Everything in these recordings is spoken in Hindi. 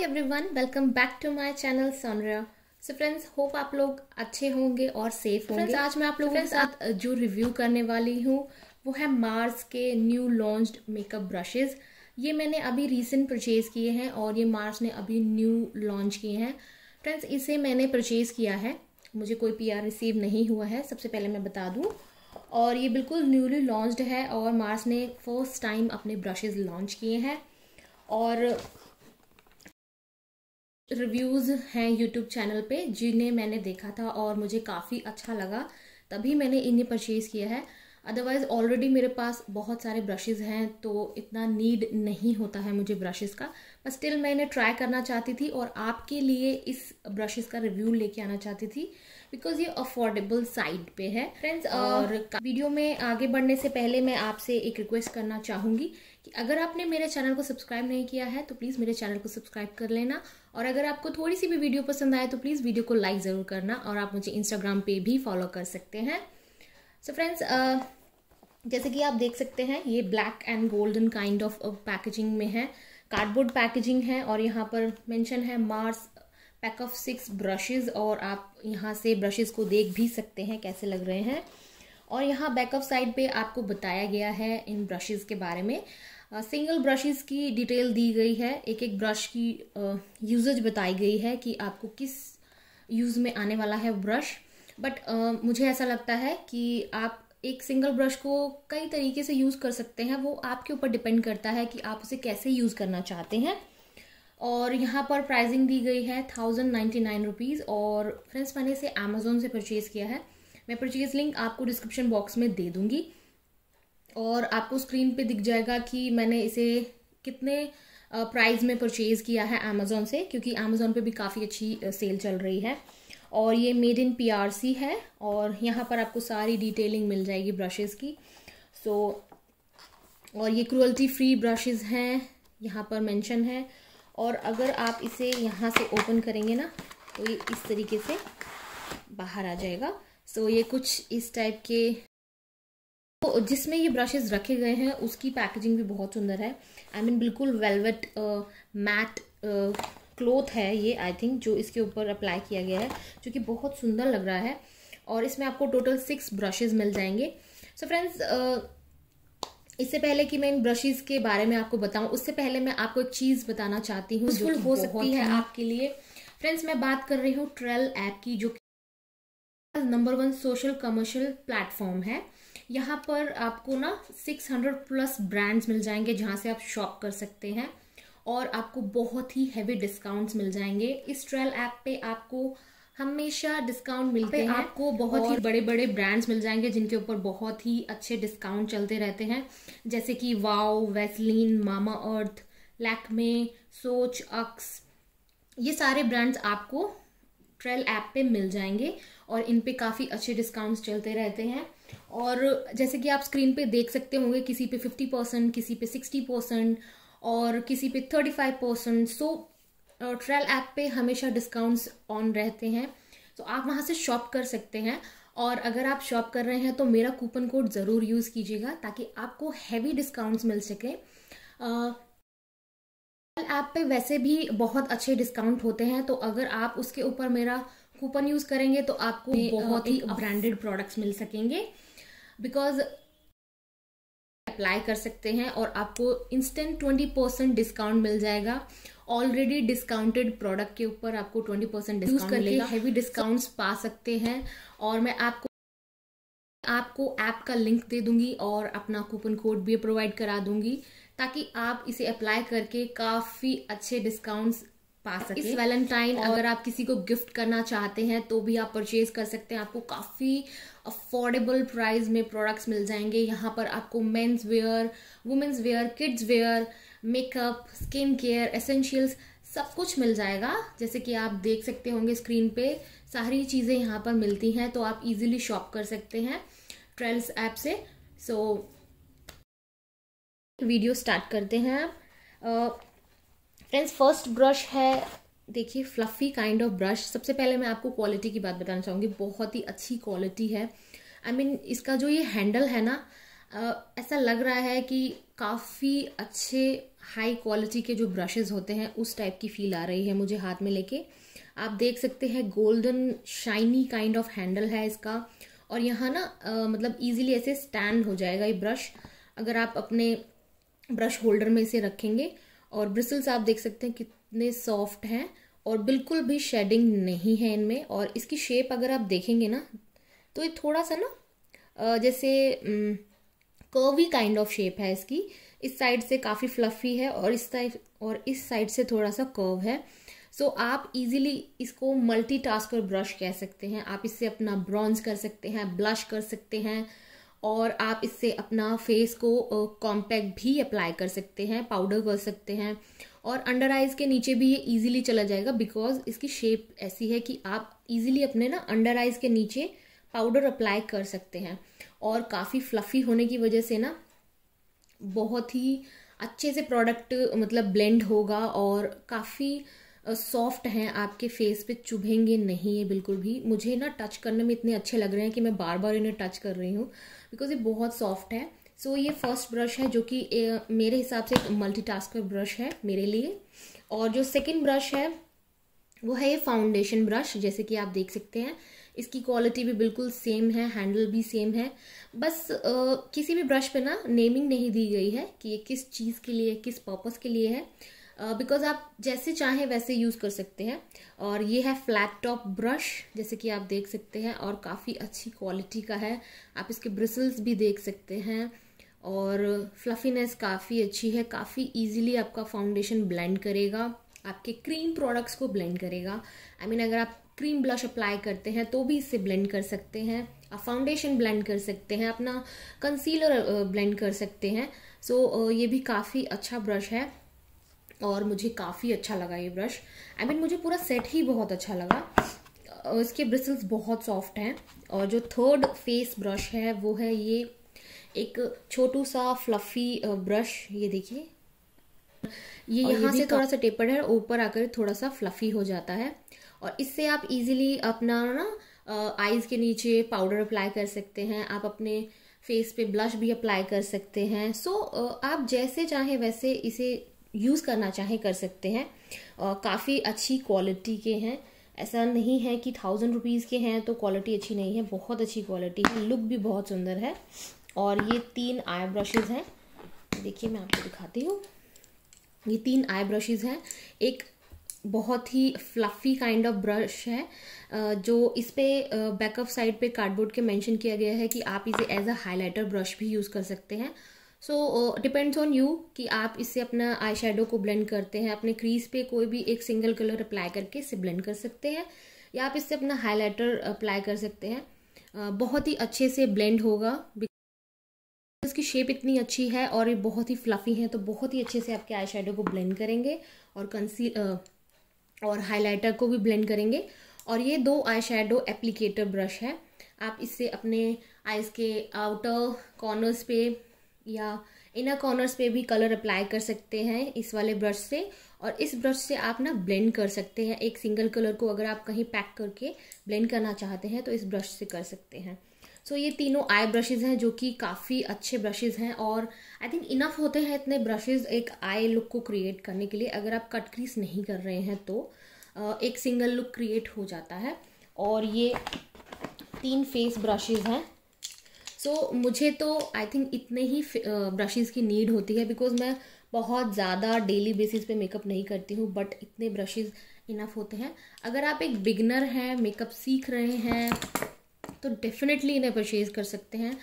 Hi everyone welcome back to my channel सोनरा सो फ्रेंड्स होप आप लोग अच्छे होंगे और सेफ़ होंगे। Friends, आज मैं आप लोगों के साथ जो रिव्यू करने वाली हूँ वो है मार्स के न्यू लॉन्च्ड मेकअप ब्रशेज ये मैंने अभी रिसेंट परचेज किए हैं और ये मार्स ने अभी न्यू लॉन्च किए हैं। फ्रेंड्स इसे मैंने परचेज किया है। मुझे कोई पीआर रिसीव नहीं हुआ है सबसे पहले मैं बता दूँ। और ये बिल्कुल न्यूली लॉन्च्ड है और मार्स ने फ़र्स्ट टाइम अपने ब्रशेज लॉन्च किए हैं। और रिव्यूज़ हैं यूट्यूब चैनल पे, जिन्हें मैंने देखा था और मुझे काफ़ी अच्छा लगा, तभी मैंने इन्हें परचेज़ किया है। अदरवाइज़ ऑलरेडी मेरे पास बहुत सारे ब्रशेज़ हैं तो इतना नीड नहीं होता है मुझे ब्रशेज़ का। बट स्टिल मैं इन्हें ट्राई करना चाहती थी और आपके लिए इस ब्रशेज़ का रिव्यू लेके आना चाहती थी। बिकॉज़ ये अफोर्डेबल साइड पे है। फ्रेंड्स और वीडियो में आगे बढ़ने से पहले मैं आपसे एक रिक्वेस्ट करना चाहूँगी कि अगर आपने मेरे चैनल को सब्सक्राइब नहीं किया है तो प्लीज़ मेरे चैनल को सब्सक्राइब कर लेना। और अगर आपको थोड़ी सी भी वीडियो पसंद आए तो प्लीज़ वीडियो को लाइक ज़रूर करना और आप मुझे इंस्टाग्राम पे भी फॉलो कर सकते हैं। सो so फ्रेंड्स uh, जैसे कि आप देख सकते हैं ये black and golden kind of packaging में है। कार्डबोर्ड पैकेजिंग है और यहाँ पर मेंशन है Mars pack of six brushes और आप यहाँ से ब्रशेज को देख भी सकते हैं कैसे लग रहे हैं। और यहाँ बैक ऑफ़ साइड पे आपको बताया गया है इन ब्रशेज के बारे में। सिंगल uh, ब्रशेज की डिटेल दी गई है। एक एक ब्रश की यूजेज uh, बताई गई है कि आपको किस यूज़ में आने वाला है ब्रश बट uh, मुझे ऐसा लगता है कि आप एक सिंगल ब्रश को कई तरीके से यूज़ कर सकते हैं। वो आपके ऊपर डिपेंड करता है कि आप उसे कैसे यूज़ करना चाहते हैं। और यहाँ पर प्राइसिंग दी गई है थाउज़ेंड नाइन्टी नाइन रुपीज़ और फ्रेंड्स मैंने इसे अमेजोन से परचेज़ किया है। मैं परचेज़ लिंक आपको डिस्क्रिप्शन बॉक्स में दे दूँगी और आपको स्क्रीन पे दिख जाएगा कि मैंने इसे कितने प्राइस में परचेज़ किया है अमेजोन से, क्योंकि अमेजोन पे भी काफ़ी अच्छी सेल चल रही है। और ये मेड इन पीआरसी है और यहाँ पर आपको सारी डिटेलिंग मिल जाएगी ब्रशेज़ की। सो और ये क्रुअल्टी फ्री ब्रशेज़ हैं, यहाँ पर मेंशन है। और अगर आप इसे यहाँ से ओपन करेंगे ना तो ये इस तरीके से बाहर आ जाएगा। सो ये कुछ इस टाइप के तो जिसमें ये ब्रशेस रखे गए हैं उसकी पैकेजिंग भी बहुत सुंदर है। आई I मीन mean, बिल्कुल वेलवेट मैट क्लोथ है ये आई थिंक जो इसके ऊपर अप्लाई किया गया है जो कि बहुत सुंदर लग रहा है। और इसमें आपको टोटल सिक्स ब्रशेज मिल जाएँगे। सो so फ्रेंड्स इससे पहले कि मैं इन ब्रशेज के बारे में आपको बताऊँ उससे पहले मैं आपको एक चीज़ बताना चाहती हूँ जो हो सकती है आपके लिए। फ्रेंड्स मैं बात कर रही हूँ ट्रेल ऐप की जो number one social commercial platform है। यहाँ पर आपको ना 600 प्लस ब्रांड्स मिल जाएँगे जहाँ से आप शॉप कर सकते हैं और आपको बहुत ही हैवी डिस्काउंट्स मिल जाएँगे। इस ट्रेल ऐप पे आपको हमेशा डिस्काउंट मिलते हैं आपको बहुत ही बड़े बड़े ब्रांड्स मिल जाएँगे जिनके ऊपर बहुत ही अच्छे डिस्काउंट चलते रहते हैं। जैसे कि वाओ वेस्लिन मामा अर्थ लैकमे सोच अक्स ये सारे ब्रांड्स आपको ट्रेल ऐप पे मिल जाएँगे और इन पे काफ़ी अच्छे डिस्काउंट्स चलते रहते हैं। और जैसे कि आप स्क्रीन पे देख सकते होंगे किसी पे 50 परसेंट किसी पे 60 परसेंट और किसी पे 35 परसेंट सो ट्रेल ऐप पे हमेशा डिस्काउंट्स ऑन रहते हैं। तो आप वहाँ से शॉप कर सकते हैं। और अगर आप शॉप कर रहे हैं तो मेरा कूपन कोड ज़रूर यूज़ कीजिएगा ताकि आपको हैवी डिस्काउंट्स मिल सके। ऐप पे वैसे भी बहुत अच्छे डिस्काउंट होते हैं। तो अगर आप उसके ऊपर मेरा कूपन यूज़ करेंगे तो आपको बहुत ही ब्रांडेड प्रोडक्ट्स मिल सकेंगे। बिकॉज़ अप्लाई कर सकते हैं और आपको इंस्टेंट ट्वेंटी परसेंट डिस्काउंट मिल जाएगा। ऑलरेडी डिस्काउंटेड प्रोडक्ट के ऊपर आपको ट्वेंटी परसेंट डिस्काउंट मिलेगा। हैवी डिस्काउंट्स पा सकते हैं। और मैं आपको आपको ऐप का लिंक दे दूँगी और अपना कूपन कोड भी प्रोवाइड करा दूँगी ताकि आप इसे अप्लाई करके काफ़ी अच्छे डिस्काउंट्स पा सके। इस वैलेंटाइन अगर आप किसी को गिफ्ट करना चाहते हैं तो भी आप परचेज कर सकते हैं। आपको काफ़ी अफोर्डेबल प्राइस में प्रोडक्ट्स मिल जाएँगे। यहाँ पर आपको men's wear women's wear kids wear makeup skin care essentials सब कुछ मिल जाएगा। जैसे कि आप देख सकते होंगे स्क्रीन पे सारी चीज़ें यहाँ पर मिलती हैं तो आप इजीली शॉप कर सकते हैं ट्रेल्स ऐप से। सो so, वीडियो स्टार्ट करते हैं आप फ्रेंड्स फ़र्स्ट ब्रश है। देखिए फ्लफी काइंड ऑफ़ ब्रश सबसे पहले मैं आपको क्वालिटी की बात बताना चाहूँगी। बहुत ही अच्छी क्वालिटी है। आई I मीन mean, इसका जो ये हैंडल है ना ऐसा लग रहा है कि काफ़ी अच्छे हाई क्वालिटी के जो ब्रशेस होते हैं, उस टाइप की फील आ रही है मुझे हाथ में लेके। आप देख सकते हैं golden shiny kind of handle है इसका। और यहाँ ना मतलब इजीली ऐसे स्टैंड हो जाएगा ये ब्रश अगर आप अपने ब्रश होल्डर में इसे रखेंगे, और ब्रिसल्स आप देख सकते हैं कितने सॉफ्ट हैं, और बिल्कुल भी शेडिंग नहीं है इनमें। और इसकी शेप अगर आप देखेंगे ना तो ये थोड़ा सा ना जैसे कर्वी काइंड ऑफ़ शेप है इसकी। इस साइड से काफ़ी फ्लफी है और इस साइड और इस साइड से थोड़ा सा कर्व है। सो so, आप इजीली इसको मल्टी टास्कर ब्रश कह सकते हैं। आप इससे अपना ब्रॉन्ज कर सकते हैं ब्लश कर सकते हैं और आप इससे अपना फेस को कॉम्पैक्ट भी अप्लाई कर सकते हैं पाउडर कर सकते हैं। और अंडर आइज़ के नीचे भी ये इजीली चला जाएगा बिकॉज़ इसकी शेप ऐसी है कि आप इजीली अपने ना अंडर आइज़ के नीचे पाउडर अप्लाई कर सकते हैं। और काफ़ी फ्लफ़ी होने की वजह से ना बहुत ही अच्छे से प्रोडक्ट मतलब ब्लेंड होगा और काफ़ी सॉफ्ट हैं आपके फेस पे चुभेंगे नहीं ये बिल्कुल भी। मुझे ना टच करने में इतने अच्छे लग रहे हैं कि मैं बार बार इन्हें टच कर रही हूँ बिकॉज़ ये बहुत सॉफ्ट है। सो so, ये फ़र्स्ट ब्रश है जो कि मेरे हिसाब से एक मल्टीटास्कर ब्रश है मेरे लिए। और जो सेकेंड ब्रश है वो है ये फाउंडेशन ब्रश जैसे कि आप देख सकते हैं। इसकी क्वालिटी भी बिल्कुल सेम है हैंडल भी सेम है। बस आ, किसी भी ब्रश पे ना नेमिंग नहीं दी गई है कि ये किस चीज़ के लिए किस पर्पज़ के लिए है। बिकॉज़ आप जैसे चाहें वैसे यूज़ कर सकते हैं। और ये है फ्लैट टॉप ब्रश जैसे कि आप देख सकते हैं और काफ़ी अच्छी क्वालिटी का है। आप इसके ब्रिसल्स भी देख सकते हैं। और फ्लफीनेस काफ़ी अच्छी है काफ़ी इजीली आपका फाउंडेशन ब्लेंड करेगा। आपके क्रीम प्रोडक्ट्स को ब्लेंड करेगा। आई I मीन mean, अगर आप क्रीम ब्लश अप्लाई करते हैं तो भी इससे ब्लेंड कर सकते हैं आप फाउंडेशन ब्लेंड कर सकते हैं अपना कंसीलर ब्लेंड कर सकते हैं। सो so, ये भी काफ़ी अच्छा ब्रश है और मुझे काफ़ी अच्छा लगा ये brush I I mean mean, मुझे पूरा सेट ही बहुत अच्छा लगा। इसके ब्रिसल्स बहुत सॉफ्ट हैं और जो थर्ड फेस ब्रश है वो है ये एक छोटू सा फ्लफी ब्रश ये देखिए। ये यहाँ से थोड़ा सा टेपर्ड है ऊपर आकर थोड़ा सा फ्लफी हो जाता है। और इससे आप इजीली अपना ना आईज के नीचे पाउडर अप्लाई कर सकते हैं आप अपने फेस पे ब्लश भी अप्लाई कर सकते हैं। सो so, आप जैसे चाहें वैसे इसे यूज़ करना चाहें कर सकते हैं। काफ़ी अच्छी क्वालिटी के हैं। ऐसा नहीं है कि थाउज़ेंड रुपीज़ के हैं तो क्वालिटी अच्छी नहीं है बहुत अच्छी क्वालिटी है। लुक भी बहुत सुंदर है। और ये तीन आई ब्रशेज़ हैं। देखिए मैं आपको दिखाती हूँ। ये तीन आई ब्रशेज़ हैं। एक बहुत ही फ्लफ़ी काइंड ऑफ़ ब्रश है जो इस पे बैकअप साइड पे कार्डबोर्ड के मेंशन किया गया है कि आप इसे एज अ हाइलाइटर ब्रश भी यूज़ कर सकते हैं। सो डिपेंड्स ऑन यू कि आप इससे अपना आई शेडो को ब्लेंड करते हैं, अपने क्रीज पे कोई भी एक सिंगल कलर अप्लाई करके इसे ब्लेंड कर सकते हैं, या आप इससे अपना हाईलाइटर अप्लाई कर सकते हैं। बहुत ही अच्छे से ब्लेंड होगा इसकी शेप इतनी अच्छी है और ये बहुत ही फ्लफी है तो बहुत ही अच्छे से आपके आई को ब्लेंड करेंगे और कंसील और हाइलाइटर को भी ब्लेंड करेंगे। और ये दो आई शेडो एप्लीकेटर ब्रश है। आप इससे अपने आईज के आउटर कॉर्नर्स पे या इनर कॉर्नर्स पे भी कलर अप्लाई कर सकते हैं इस वाले ब्रश से। और इस ब्रश से आप ना ब्लेंड कर सकते हैं। एक सिंगल कलर को अगर आप कहीं पैक करके ब्लेंड करना चाहते हैं तो इस ब्रश से कर सकते हैं। सो so, ये तीनों आई ब्रशेज़ हैं जो कि काफ़ी अच्छे ब्रशेज़ हैं और आई थिंक इनफ होते हैं इतने ब्रशेज़ एक आई लुक को क्रिएट करने के लिए। अगर आप कट क्रीज नहीं कर रहे हैं तो एक सिंगल लुक क्रिएट हो जाता है। और ये तीन फेस ब्रशेज़ हैं। सो so, मुझे तो आई थिंक इतने ही ब्रशेज़ की नीड होती है बिकॉज़ मैं बहुत ज़्यादा डेली बेसिस पे मेकअप नहीं करती हूँ बट इतने ब्रशेज़ इनफ होते हैं। अगर आप एक बिगनर हैं मेकअप सीख रहे हैं तो डेफिनेटली इन्हें परचेज़ कर सकते हैं।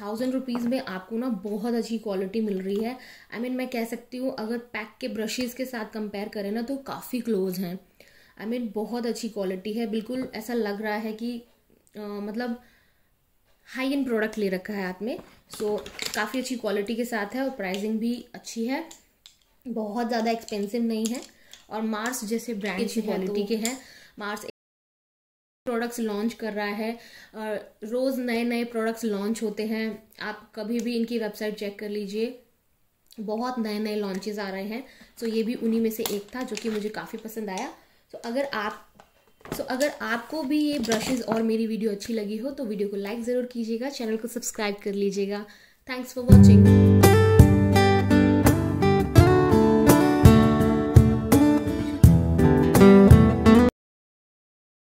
थाउज़ेंड रुपीज़ में आपको ना बहुत अच्छी क्वालिटी मिल रही है। आई I मीन mean, मैं कह सकती हूँ अगर पैक के ब्रशेज़ के साथ कंपेयर करें ना तो काफ़ी क्लोज हैं। आई I मीन mean, बहुत अच्छी क्वालिटी है। बिल्कुल ऐसा लग रहा है कि आ, मतलब हाई एंड प्रोडक्ट ले रखा है में। सो so, काफ़ी अच्छी क्वालिटी के साथ है और प्राइसिंग भी अच्छी है। बहुत ज़्यादा एक्सपेंसिव नहीं है। और मार्स जैसे ब्रांड अच्छी क्वालिटी तो, के हैं। मार्स प्रोडक्ट्स लॉन्च कर रहा है। और रोज़ नए नए प्रोडक्ट्स लॉन्च होते हैं। आप कभी भी इनकी वेबसाइट चेक कर लीजिए। बहुत नए नए लॉन्चेस आ रहे हैं। सो so, ये भी उन्हीं में से एक था जो कि मुझे काफ़ी पसंद आया। So, अगर आप सो so, अगर आपको भी ये ब्रशेज़ और मेरी वीडियो अच्छी लगी हो तो वीडियो को लाइक ज़रूर कीजिएगा चैनल को सब्सक्राइब कर लीजिएगा। Thanks for watching